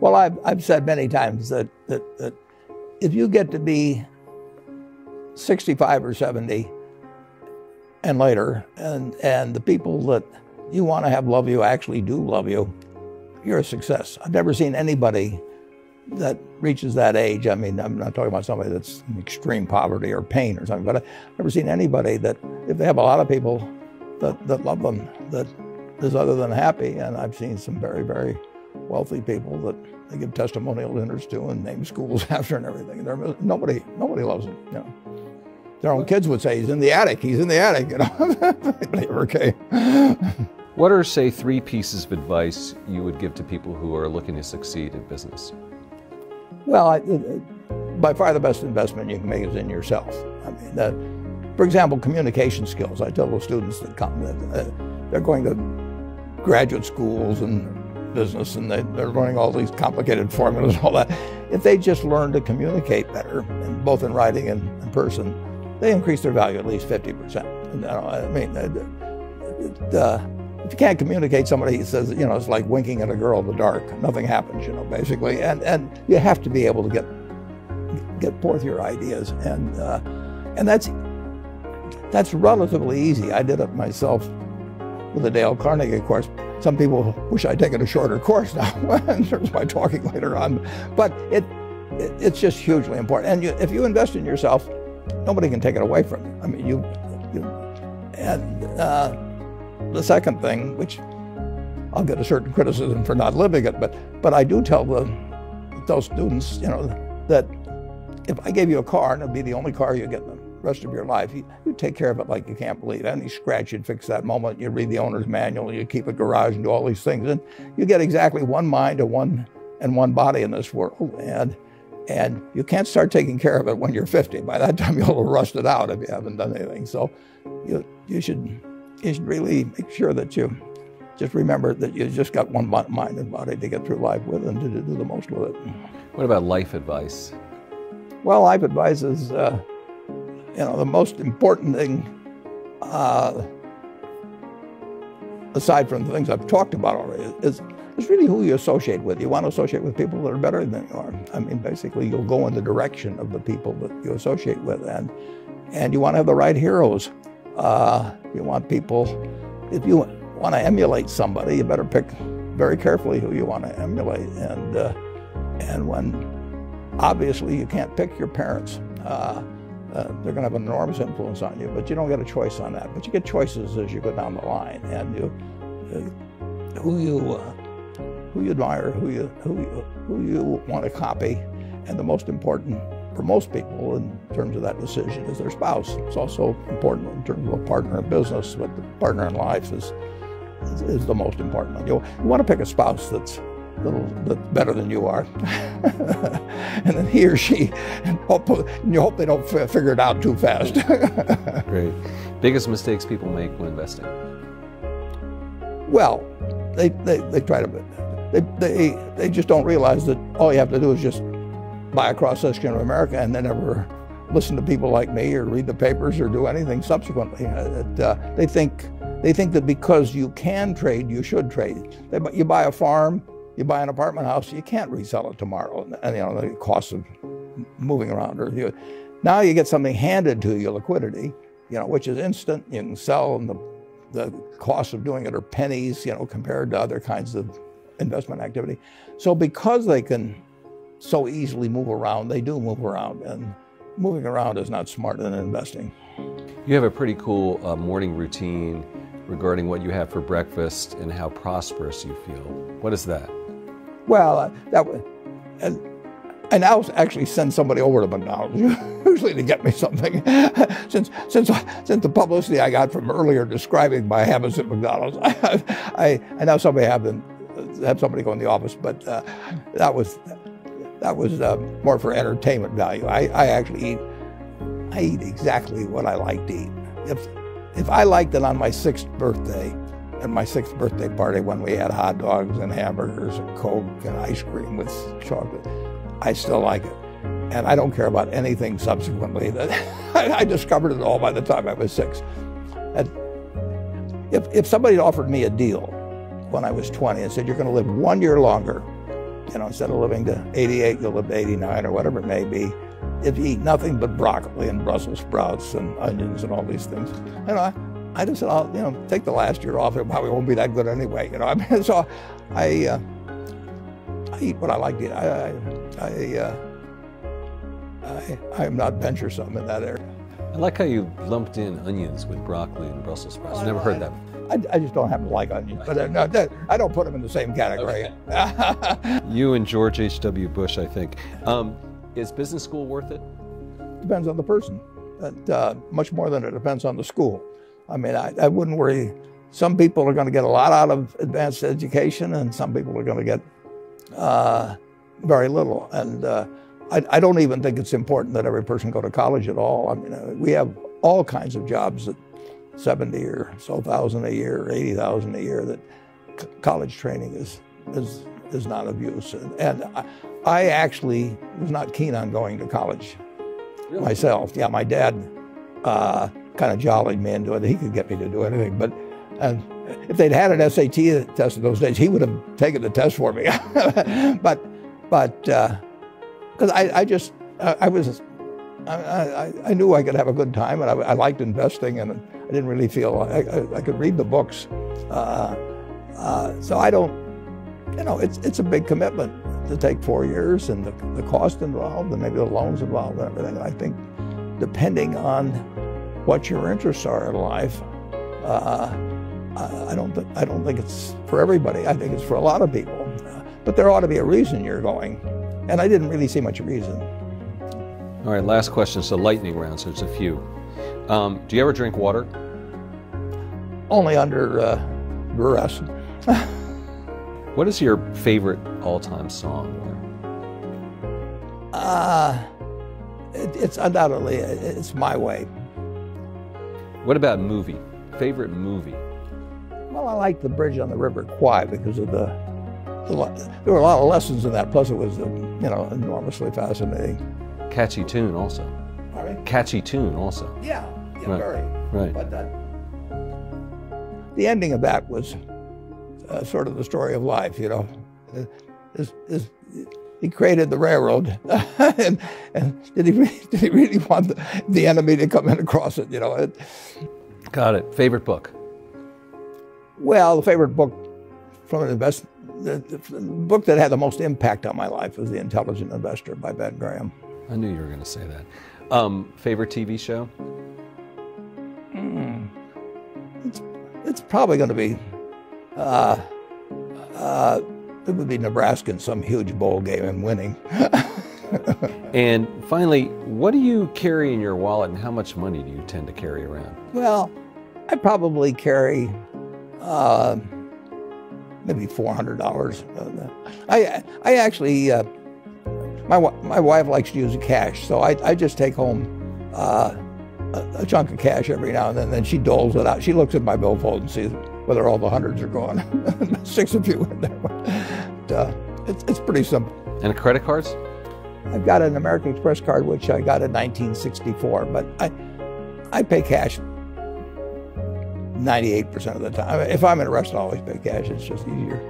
Well, I've, I've said many times that, that, that if you get to be 65 or 70 and later, and, and the people that you want to have love you actually do love you, you're a success. I've never seen anybody that reaches that age. I mean, I'm not talking about somebody that's in extreme poverty or pain or something, but I've never seen anybody that, if they have a lot of people that, that love them, that is other than happy. And I've seen some very, very wealthy people that they give testimonial dinners to and name schools after and everything. Nobody, nobody loves him. You know, their own kids would say, "He's in the attic. He's in the attic." You know, okay. What are, say, three pieces of advice you would give to people who are looking to succeed in business? Well, I, by far the best investment you can make is in yourself. I mean, that, for example, communication skills. I tell the students that come that uh, they're going to graduate schools and business and they, are learning all these complicated formulas and all that. If they just learn to communicate better, both in writing and in person, they increase their value at least 50%. And, I mean, it, uh, if you can't communicate, somebody says, you know, it's like winking at a girl in the dark. Nothing happens, you know, basically. And, and you have to be able to get, get forth your ideas. And, uh, and that's, that's relatively easy. I did it myself with the Dale Carnegie course. Some people wish I'd taken a shorter course now in terms of my talking later on. But it, it it's just hugely important. And you, if you invest in yourself, nobody can take it away from you. I mean, you, you and uh, the second thing, which I'll get a certain criticism for not living it, but but I do tell the those students, you know, that if I gave you a car and it'd be the only car you get rest of your life, you, you take care of it like you can't believe. Any scratch, you'd fix that moment. You read the owner's manual, you keep a garage and do all these things, and you get exactly one mind and one and one body in this world. And and you can't start taking care of it when you're 50. By that time, you'll have rusted out if you haven't done anything. So you, you, should, you should really make sure that you just remember that you just got one mind and body to get through life with and to do the most with it. What about life advice? Well, life advice is, uh, you know, the most important thing, uh, aside from the things I've talked about already, is it's really who you associate with. You want to associate with people that are better than you are. I mean, basically, you'll go in the direction of the people that you associate with, and and you want to have the right heroes. Uh, you want people. If you want to emulate somebody, you better pick very carefully who you want to emulate. And uh, and when obviously you can't pick your parents. Uh, uh, they're going to have an enormous influence on you, but you don't get a choice on that. But you get choices as you go down the line, and you, uh, who you uh, who you admire, who you, who you, who you want to copy, and the most important for most people in terms of that decision is their spouse. It's also important in terms of a partner in business, but the partner in life is, is, the most important. You, you want to pick a spouse that's a little bit better than you are. and then he or she, hope, you hope they don't figure it out too fast. Great. Biggest mistakes people make when investing? Well, they, they, they try to they, they, they just don't realize that all you have to do is just buy a cross section of America and then never listen to people like me or read the papers or do anything subsequently. Uh, uh, they think they think that because you can trade, you should trade. They, you buy a farm, you buy an apartment house, you can't resell it tomorrow, and, you know the cost of moving around. Or you, now you get something handed to you, liquidity, you know, which is instant. You can sell, and the the cost of doing it are pennies, you know, compared to other kinds of investment activity. So because they can so easily move around, they do move around, and moving around is not smarter than investing. You have a pretty cool uh, morning routine regarding what you have for breakfast and how prosperous you feel. What is that? Well, uh, that was, and I'll actually send somebody over to McDonald's usually to get me something. since since since the publicity I got from earlier describing my habits at McDonald's, I I, I now somebody have them have somebody go in the office, but uh, that was that was uh, more for entertainment value. I, I actually eat I eat exactly what I like to eat. If if I liked it on my sixth birthday, at my sixth birthday party when we had hot dogs and hamburgers and coke and ice cream with chocolate, I still like it. And I don't care about anything subsequently. That I discovered it all by the time I was six. And if, if somebody offered me a deal when I was 20 and said, You're going to live one year longer You know, instead of living to 88, you'll live to 89 or whatever it may be. If you eat nothing but broccoli and Brussels sprouts and onions and all these things, you know, I just said, I'll, you know, take the last year off. It probably won't be that good anyway. You know, I mean, so I, uh, I eat what I like to eat. I, I, I, uh, I, I'm not venturesome in that area. I like how you lumped in onions with broccoli and Brussels sprouts. I've never heard that. I, I, just don't happen to like onions, but uh, no, that, I don't put them in the same category. Okay. you and George H.W. Bush, I think. Um, is business school worth it? Depends on the person. But, uh, much more than it depends on the school. I mean, I, I wouldn't worry. Some people are going to get a lot out of advanced education, and some people are going to get uh, very little. And uh, I, I, don't even think it's important that every person go to college at all. I mean, uh, we have all kinds of jobs at 70 or so thousand a year, or 80,000 a year that college training is, is, is not of use. And, and I, I, actually was not keen on going to college really? myself. Yeah, my dad uh, kind of jollied me into it. He could get me to do anything. But and if they'd had an SAT test in those days, he would have taken the test for me. but but because uh, I, I just I was I, I, I, knew I could have a good time, and I, liked investing, and I didn't really feel I, I could read the books. Uh, uh, so I don't, you know, it's it's a big commitment to take four years, and the, the cost involved, and maybe the loans involved, and everything. I think, depending on what your interests are in life, uh, I don't th- I don't think it's for everybody. I think it's for a lot of people, but there ought to be a reason you're going, and I didn't really see much reason. All right, last question. So lightning round. So it's a few. Um, do you ever drink water? Only under uh, duress. what is your favorite all-time song? Uh, it, it's undoubtedly it's my way. What about movie? Favorite movie? Well, I like The Bridge on the River Kwai because of the, the there were a lot of lessons in that. Plus, it was um, you know enormously fascinating. Catchy tune also. Pardon? Catchy tune also. Yeah, yeah right. very. Right. But that, the ending of that was uh, sort of the story of life. You know, is, is, he created the railroad, and, and did he really, did he really want the, the enemy to come in across it? You know. It, Got it. Favorite book? Well, the favorite book from an invest, the, the, book that had the most impact on my life was The Intelligent Investor by Ben Graham. I knew you were going to say that. Um, favorite TV show? Mm, it's, it's probably going to be, uh, uh, it would be Nebraska in some huge bowl game and winning. and finally, what do you carry in your wallet and how much money do you tend to carry around? Well, I probably carry uh, maybe $400. I, I actually, uh, my, my wife likes to use cash, so I, I just take home uh, a, a, chunk of cash every now and then, and then she doles it out. She looks at my billfold and sees whether all the hundreds are gone. Six of you in there. But, uh, it's, it's pretty simple. And credit cards? I've got an American Express card, which I got in 1964, but I, I pay cash 98% of the time. If I'm in a restaurant, I always pay cash. It's just easier.